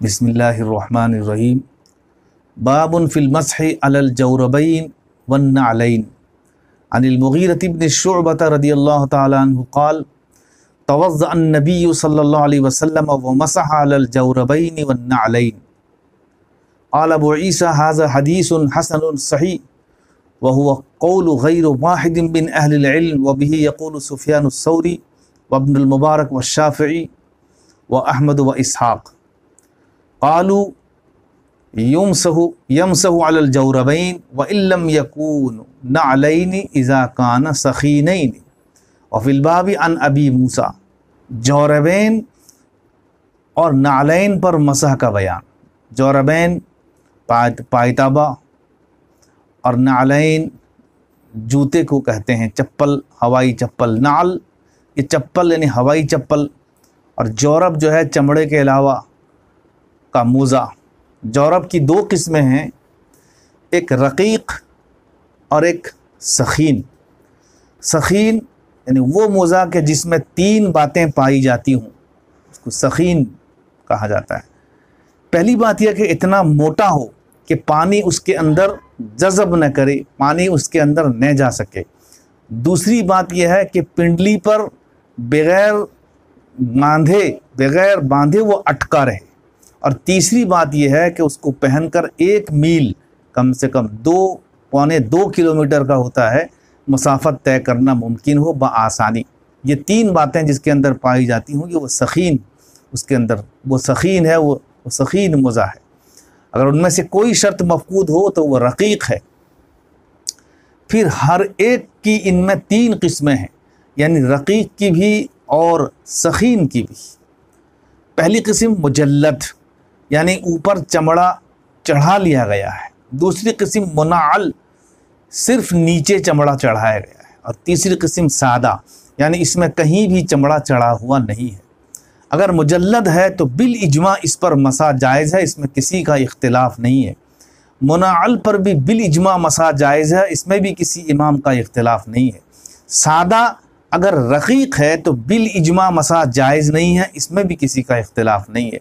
بسم الله الرحمن الرحيم باب في المسح على الجوربين والنعلين عن المغيرة بن الشعبة رضي الله تعالى عنه قال توضأ النبي صلى الله عليه وسلم ومسح على الجوربين والنعلين قال أبو عيسى هذا حديث حسن صحيح وهو قول غير واحد من أهل العلم وبه يقول سفيان الثوري وابن المبارك والشافعي وأحمد وإسحاق واحمد واسحاق قالوا يمسح يمسح على الجوربين وان لم يكون نعلين اذا كان سخينين. وفي الباب عن ابي موسى. جوربین اور نعلین پر مسح کا بیان. جوربین پائتابہ اور نعلین جوتے کو کہتے ہیں چپل، ہوائی چپل، نعل، یہ چپل یعنی ہوائی چپل اور جورب جو ہے چمڑے کے علاوہ کا موزہ۔ جورب کی دو قسمیں ہیں، ایک رقیق اور ایک سخین۔ سخین یعنی وہ موزہ کہ جس میں تین باتیں پائی جاتی ہوں، اس کو سخین کہا جاتا ہے۔ پہلی بات یہ کہ اتنا موٹا ہو کہ پانی اس کے اندر جذب نہ کرے، پانی اس کے اندر نہ جا سکے۔ دوسری بات یہ ہے کہ پنڈلی پر بغیر باندھے بغیر باندھے وہ اٹکا رہے۔ اور تیسری بات یہ ہے کہ اس کو پہن کر ایک میل کم سے کم دو پونے دو کلومیٹر کا ہوتا ہے، مسافت طے کرنا ممکن ہو بآسانی یہ تین باتیں جس کے اندر پائی جاتی ہوں کہ وہ سخین، اس کے اندر وہ سخین ہے وہ سخین مزہ ہے۔ اگر ان میں سے کوئی شرط مفقود ہو تو وہ رقیق ہے۔ پھر ہر ایک کی ان میں تین قسمیں ہیں یعنی رقیق کی بھی اور سخین کی بھی۔ پہلی قسم مجلد۔ یعنی اوپر چمڑا چڑھا لیا گیا ہے۔ دوسری قسم منعل صرف نیچے چمڑا چڑھایا گیا ہے اور تیسری قسم سادہ یعنی اس میں کہیں بھی چمڑا چڑھا ہوا نہیں ہے۔ اگر مجلد ہے تو بالاجماع اس پر مسا جائز ہے، اس میں کسی کا اختلاف نہیں ہے۔ منعل پر بھی بالاجماع مسا جائز ہے، اس میں بھی کسی امام کا اختلاف نہیں ہے۔ سادہ اگر رقیق ہے تو بالاجماع مسا جائز نہیں ہے، اس میں بھی کسی کا اختلاف نہیں ہے۔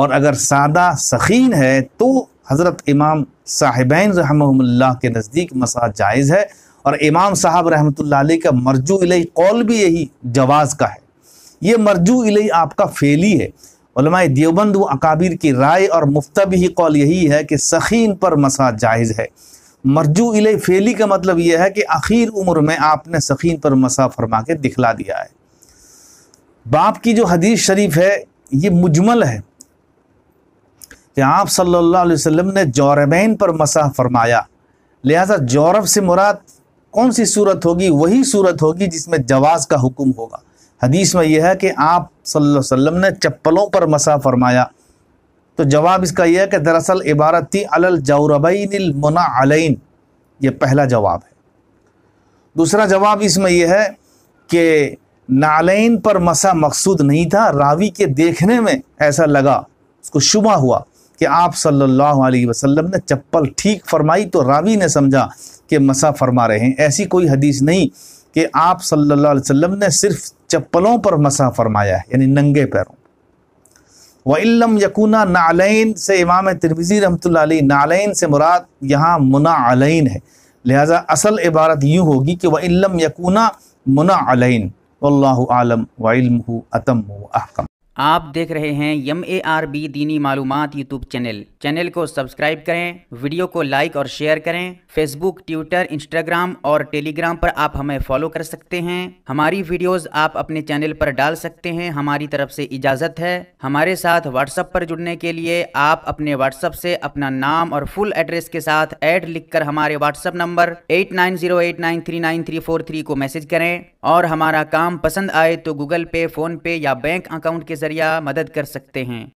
اور اگر سادہ سخین ہے تو حضرت امام صاحبین رحمہ اللہ کے نزدیک مسا جائز ہے اور امام صاحب رحمۃ اللہ علیہ کا مرجو علیہ قول بھی یہی جواز کا ہے۔ یہ مرجو علیہ آپ کا فیلی ہے۔ علماء دیوبند و اکابر کی رائے اور مفتبی قول یہی ہے کہ سخین پر مسا جائز ہے۔ مرجو علیہ فیلی کا مطلب یہ ہے کہ اخیر عمر میں آپ نے سخین پر مسا فرما کے دکھلا دیا ہے۔ باپ کی جو حدیث شریف ہے، یہ مجمل ہے۔ کہ آپ صلی اللہ علیہ وسلم نے جوربین پر مسح فرمایا۔ لہذا جورب سے مراد کون سی صورت ہوگی؟ وہی صورت ہوگی جس میں جواز کا حکم ہوگا۔ حدیث میں یہ ہے کہ آپ صلی اللہ علیہ وسلم نے چپلوں پر مسا فرمایا۔ تو جواب اس کا یہ ہے کہ دراصل عبارت تھی الجوربین المنا علین یہ پہلا جواب ہے۔ دوسرا جواب اس میں یہ ہے کہ نالین پر مسا مقصود نہیں تھا، راوی کے دیکھنے میں ایسا لگا، اس کو شبہ ہوا۔ کہ آپ صلی اللہ علیہ وسلم نے چپل ٹھیک فرمائی تو راوی نے سمجھا کہ مسا فرما رہے ہیں۔ ایسی کوئی حدیث نہیں کہ آپ صلی اللہ علیہ وسلم نے صرف چپلوں پر مسا فرمایا ہے یعنی ننگے پیروں۔ و علم یقونہ نعلین سے امام ترمیزی رحمۃ اللہ علیہ نعلین سے مراد یہاں منا علین ہے۔ لہٰذا اصل عبارت یوں ہوگی کہ وہ علم یقونہ منا علین واللہ عالم و علم اتم و احکم آپ دیکھ رہے ہیں یم اے آر بی دینی معلومات یوٹیوب چینل۔ چینل کو سبسکرائب کریں، ویڈیو کو لائک اور شیئر کریں۔ فیس بک ٹویٹر انسٹاگرام اور ٹیلی گرام پر آپ ہمیں فالو کر سکتے ہیں۔ ہماری ویڈیوز آپ اپنے چینل پر ڈال سکتے ہیں۔ ہماری طرف سے اجازت ہے۔ ہمارے ساتھ واٹس اپ پر جڑنے کے لیے آپ اپنے واٹس اپ سے اپنا نام اور فل ایڈریس کے ساتھ ایڈ لکھ کر ہمارے WhatsApp number eight nine zero eight nine three nine three four three کو میسج کریں۔ اور ہمارا کام پسند آئے تو گوگل پے، فون پے یا بینک اکاؤنٹ کے ذریعے ذریعہ مدد کر سکتے ہیں۔